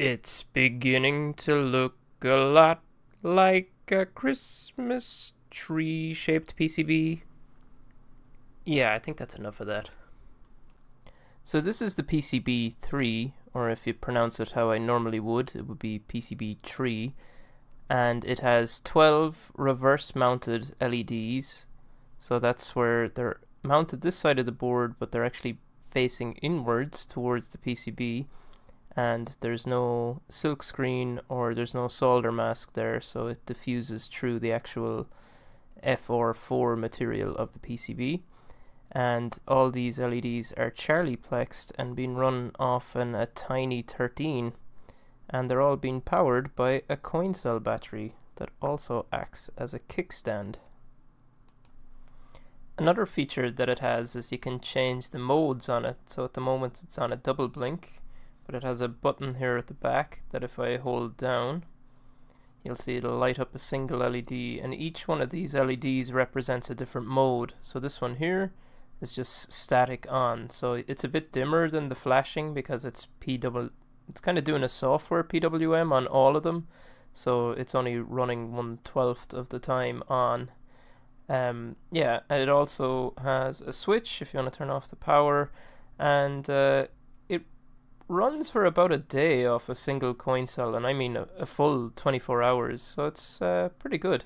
It's beginning to look a lot like a Christmas tree shaped PCB. Yeah, I think that's enough of that. So this is the PCB 3, or if you pronounce it how I normally would, it would be PCB 3. And it has 12 reverse mounted LEDs. So that's where they're mounted this side of the board, but they're actually facing inwards towards the PCB and there's no silk screen or there's no solder mask there so it diffuses through the actual FR4 material of the PCB and all these LEDs are Charlieplexed and being run off an tiny 13 and they're all being powered by a coin cell battery that also acts as a kickstand. Another feature that it has is you can change the modes on it so at the moment it's on a double blink but it has a button here at the back that if I hold down you'll see it'll light up a single LED and each one of these LEDs represents a different mode. So this one here is just static on. So it's a bit dimmer than the flashing because it's PW it's kind of doing a software PWM on all of them. So it's only running one twelfth of the time on. Um, yeah and it also has a switch if you want to turn off the power. And uh, runs for about a day off a single coin cell, and I mean a, a full 24 hours, so it's uh, pretty good.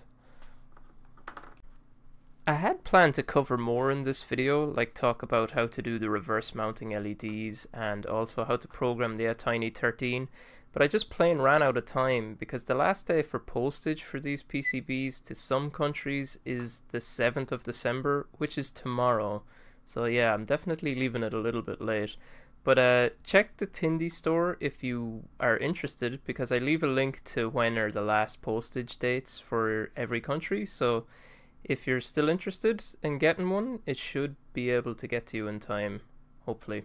I had planned to cover more in this video, like talk about how to do the reverse mounting LEDs and also how to program the Tiny 13, but I just plain ran out of time because the last day for postage for these PCBs to some countries is the 7th of December, which is tomorrow. So yeah, I'm definitely leaving it a little bit late. But uh, check the Tindie store if you are interested because I leave a link to when are the last postage dates for every country. So if you're still interested in getting one, it should be able to get to you in time, hopefully.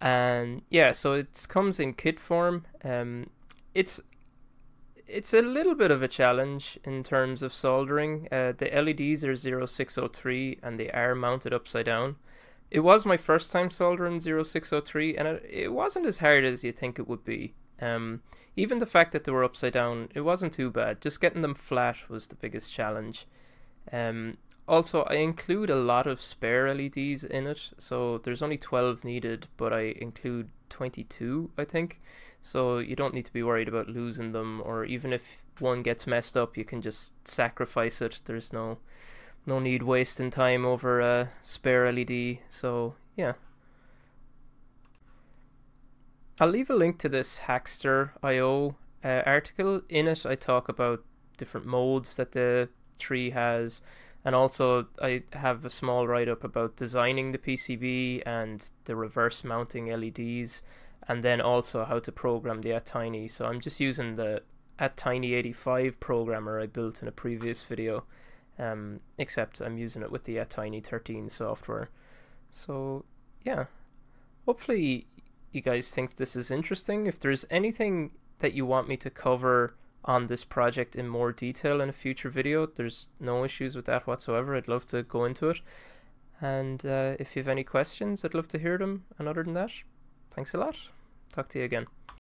And yeah, so it comes in kit form. Um, it's it's a little bit of a challenge in terms of soldering. Uh, the LEDs are 0603 and they are mounted upside down. It was my first time soldering 0603, and it, it wasn't as hard as you think it would be. Um, even the fact that they were upside down, it wasn't too bad. Just getting them flat was the biggest challenge. Um, also, I include a lot of spare LEDs in it, so there's only 12 needed, but I include 22, I think. So you don't need to be worried about losing them, or even if one gets messed up, you can just sacrifice it. There's no no need wasting time over a spare LED. So yeah. I'll leave a link to this Hackster.io uh, article. In it, I talk about different modes that the tree has, and also I have a small write up about designing the PCB and the reverse mounting LEDs, and then also how to program the ATtiny. So I'm just using the ATtiny85 programmer I built in a previous video um, except I'm using it with the Tiny 13 software. So yeah, hopefully you guys think this is interesting. If there's anything that you want me to cover on this project in more detail in a future video, there's no issues with that whatsoever. I'd love to go into it. And uh, if you have any questions, I'd love to hear them. And other than that, thanks a lot. Talk to you again.